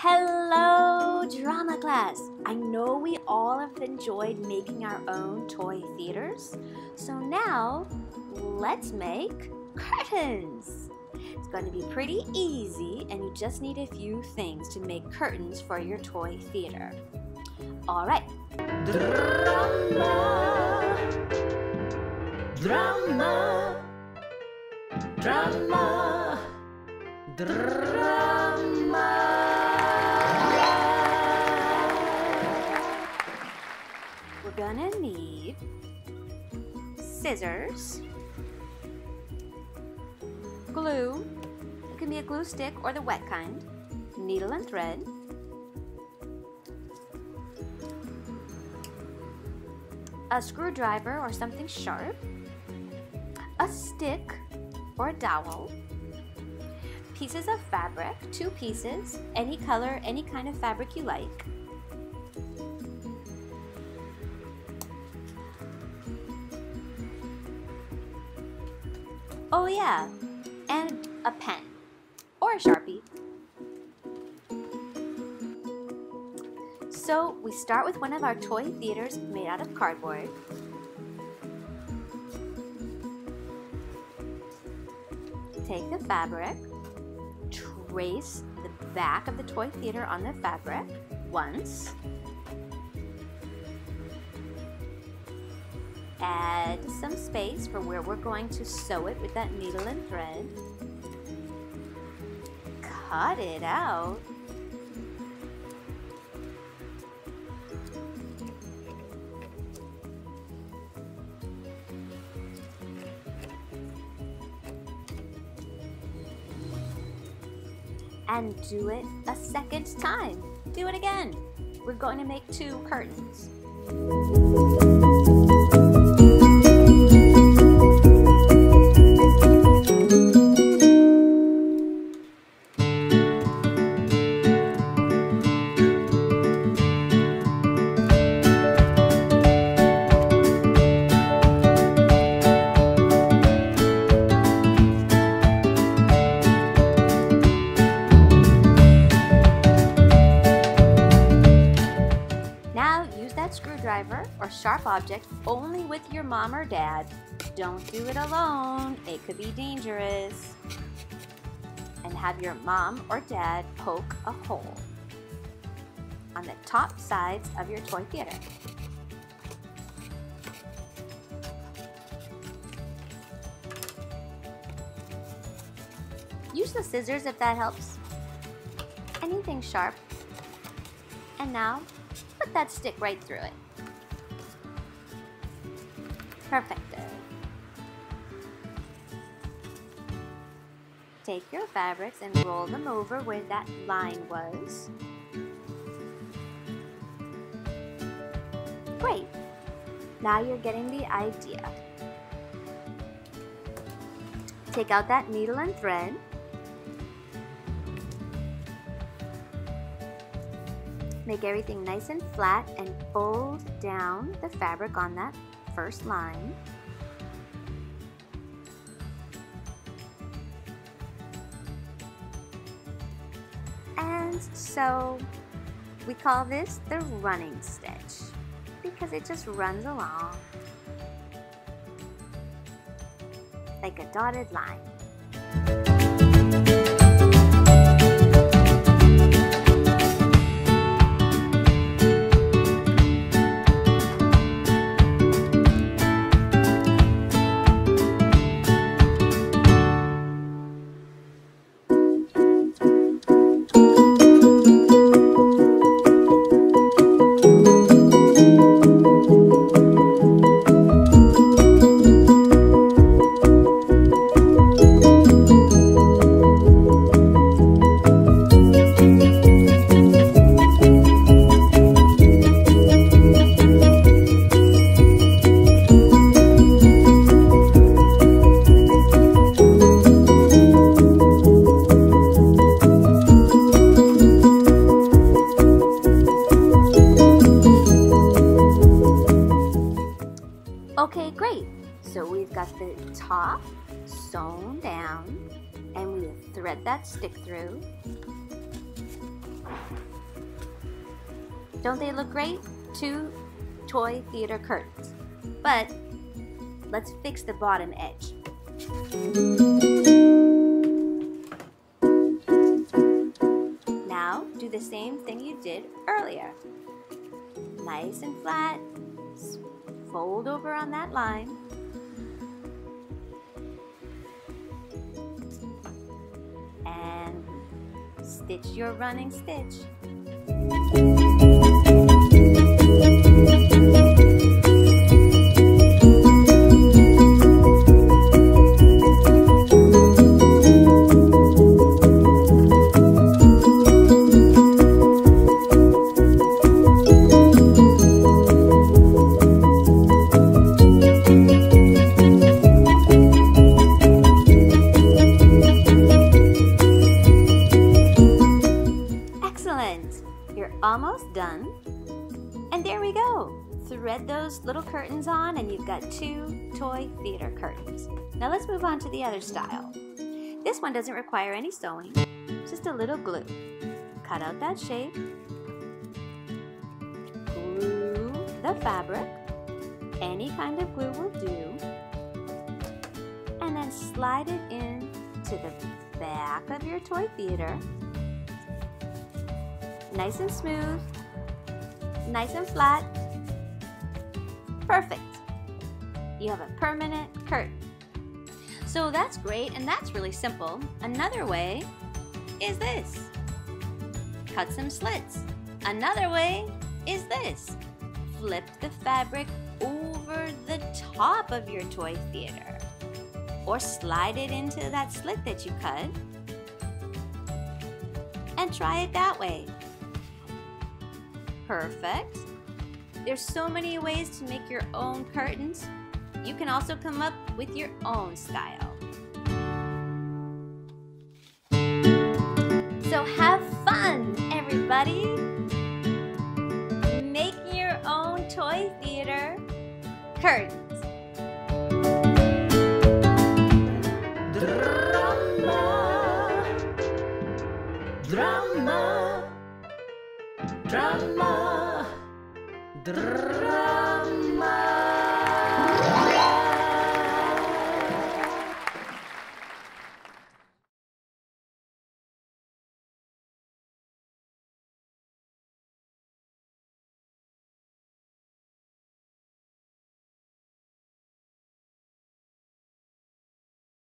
Hello, drama class! I know we all have enjoyed making our own toy theaters, so now let's make curtains! It's going to be pretty easy, and you just need a few things to make curtains for your toy theater. Alright. Drama. Drama. Drama. Drama. Scissors, glue, it can be a glue stick or the wet kind, needle and thread, a screwdriver or something sharp, a stick or a dowel, pieces of fabric, two pieces, any color, any kind of fabric you like, Oh, yeah, and a pen or a Sharpie. So we start with one of our toy theaters made out of cardboard. Take the fabric, trace the back of the toy theater on the fabric once. Add some space for where we're going to sew it with that needle and thread. Cut it out. and do it a second time. Do it again. We're going to make two curtains. Sharp object only with your mom or dad. Don't do it alone, it could be dangerous. And have your mom or dad poke a hole on the top sides of your toy theater. Use the scissors if that helps. Anything sharp. And now put that stick right through it. Perfect. Take your fabrics and roll them over where that line was. Great. Now you're getting the idea. Take out that needle and thread. Make everything nice and flat and fold down the fabric on that first line. And so we call this the running stitch because it just runs along like a dotted line. Thread that stick through. Don't they look great? Two toy theater curtains. But let's fix the bottom edge. Now do the same thing you did earlier. Nice and flat, fold over on that line. Stitch your running stitch. Thread those little curtains on and you've got two toy theater curtains. Now let's move on to the other style. This one doesn't require any sewing, just a little glue. Cut out that shape. Glue the fabric. Any kind of glue will do. And then slide it in to the back of your toy theater nice and smooth, nice and flat. Perfect. You have a permanent curtain. So that's great and that's really simple. Another way is this. Cut some slits. Another way is this. Flip the fabric over the top of your toy theater or slide it into that slit that you cut and try it that way. Perfect. There's so many ways to make your own curtains. You can also come up with your own style. So have fun, everybody! Making your own toy theater curtains. Drama, drama drama, drama.